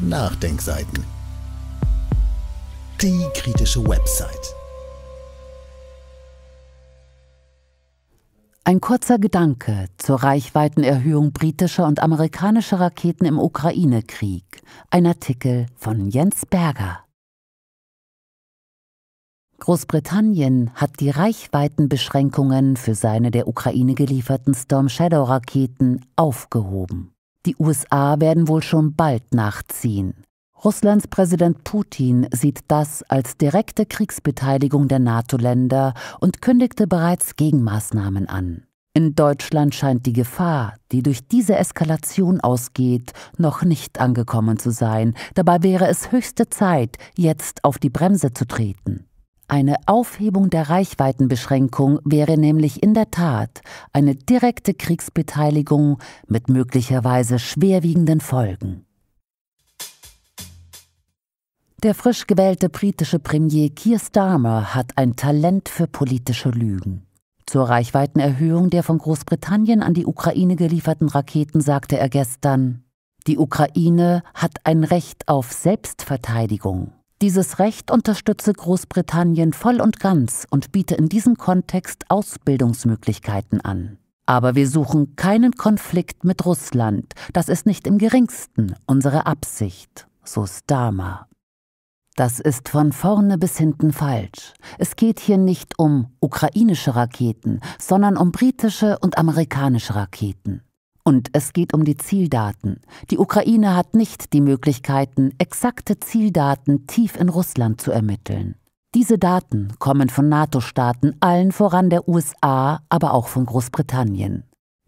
Nachdenkseiten. Die kritische Website. Ein kurzer Gedanke zur Reichweitenerhöhung britischer und amerikanischer Raketen im Ukraine-Krieg. Ein Artikel von Jens Berger. Großbritannien hat die Reichweitenbeschränkungen für seine der Ukraine gelieferten Storm Shadow Raketen aufgehoben. Die USA werden wohl schon bald nachziehen. Russlands Präsident Putin sieht das als direkte Kriegsbeteiligung der NATO-Länder und kündigte bereits Gegenmaßnahmen an. In Deutschland scheint die Gefahr, die durch diese Eskalation ausgeht, noch nicht angekommen zu sein. Dabei wäre es höchste Zeit, jetzt auf die Bremse zu treten. Eine Aufhebung der Reichweitenbeschränkung wäre nämlich in der Tat eine direkte Kriegsbeteiligung mit möglicherweise schwerwiegenden Folgen. Der frisch gewählte britische Premier Keir Starmer hat ein Talent für politische Lügen. Zur Reichweitenerhöhung der von Großbritannien an die Ukraine gelieferten Raketen sagte er gestern, die Ukraine hat ein Recht auf Selbstverteidigung. Dieses Recht unterstütze Großbritannien voll und ganz und biete in diesem Kontext Ausbildungsmöglichkeiten an. Aber wir suchen keinen Konflikt mit Russland. Das ist nicht im geringsten unsere Absicht, so Starmer. Das ist von vorne bis hinten falsch. Es geht hier nicht um ukrainische Raketen, sondern um britische und amerikanische Raketen. Und es geht um die Zieldaten. Die Ukraine hat nicht die Möglichkeiten, exakte Zieldaten tief in Russland zu ermitteln. Diese Daten kommen von NATO-Staaten, allen voran der USA, aber auch von Großbritannien.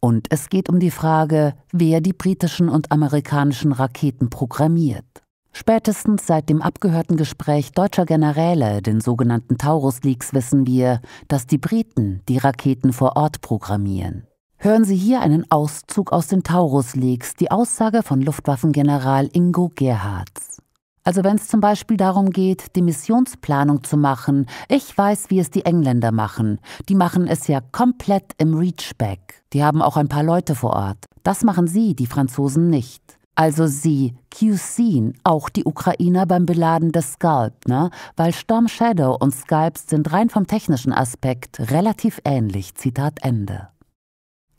Und es geht um die Frage, wer die britischen und amerikanischen Raketen programmiert. Spätestens seit dem abgehörten Gespräch deutscher Generäle, den sogenannten Taurus-Leaks, wissen wir, dass die Briten die Raketen vor Ort programmieren. Hören Sie hier einen Auszug aus den Taurus-Leaks, die Aussage von Luftwaffengeneral Ingo Gerhards. Also wenn es zum Beispiel darum geht, die Missionsplanung zu machen, ich weiß, wie es die Engländer machen. Die machen es ja komplett im Reachback. Die haben auch ein paar Leute vor Ort. Das machen sie, die Franzosen, nicht. Also sie QCen auch die Ukrainer beim Beladen des Scalp, ne? weil Storm Shadow und Scalps sind rein vom technischen Aspekt relativ ähnlich. Zitat Ende.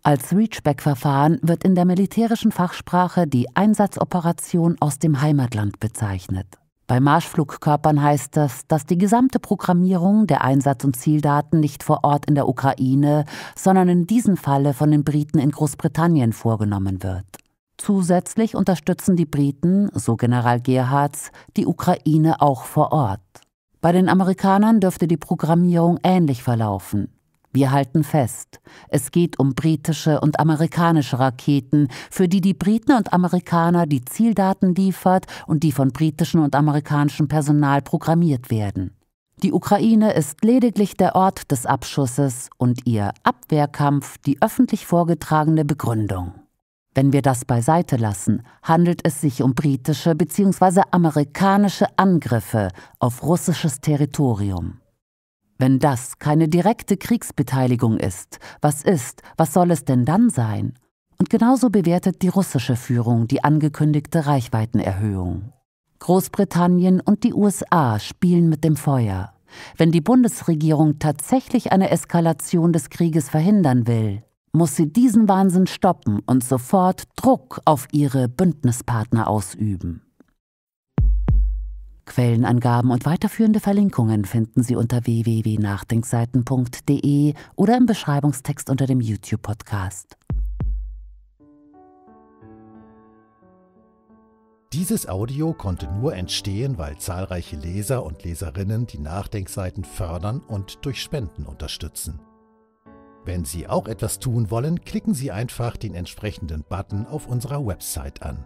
Als Reachback-Verfahren wird in der militärischen Fachsprache die Einsatzoperation aus dem Heimatland bezeichnet. Bei Marschflugkörpern heißt das, dass die gesamte Programmierung der Einsatz- und Zieldaten nicht vor Ort in der Ukraine, sondern in diesem Falle von den Briten in Großbritannien vorgenommen wird. Zusätzlich unterstützen die Briten, so General Gerhards, die Ukraine auch vor Ort. Bei den Amerikanern dürfte die Programmierung ähnlich verlaufen. Wir halten fest, es geht um britische und amerikanische Raketen, für die die Briten und Amerikaner die Zieldaten liefert und die von britischem und amerikanischem Personal programmiert werden. Die Ukraine ist lediglich der Ort des Abschusses und ihr Abwehrkampf die öffentlich vorgetragene Begründung. Wenn wir das beiseite lassen, handelt es sich um britische bzw. amerikanische Angriffe auf russisches Territorium. Wenn das keine direkte Kriegsbeteiligung ist, was ist, was soll es denn dann sein? Und genauso bewertet die russische Führung die angekündigte Reichweitenerhöhung. Großbritannien und die USA spielen mit dem Feuer. Wenn die Bundesregierung tatsächlich eine Eskalation des Krieges verhindern will, muss sie diesen Wahnsinn stoppen und sofort Druck auf ihre Bündnispartner ausüben. Quellenangaben und weiterführende Verlinkungen finden Sie unter www.nachdenkseiten.de oder im Beschreibungstext unter dem YouTube-Podcast. Dieses Audio konnte nur entstehen, weil zahlreiche Leser und Leserinnen die Nachdenkseiten fördern und durch Spenden unterstützen. Wenn Sie auch etwas tun wollen, klicken Sie einfach den entsprechenden Button auf unserer Website an.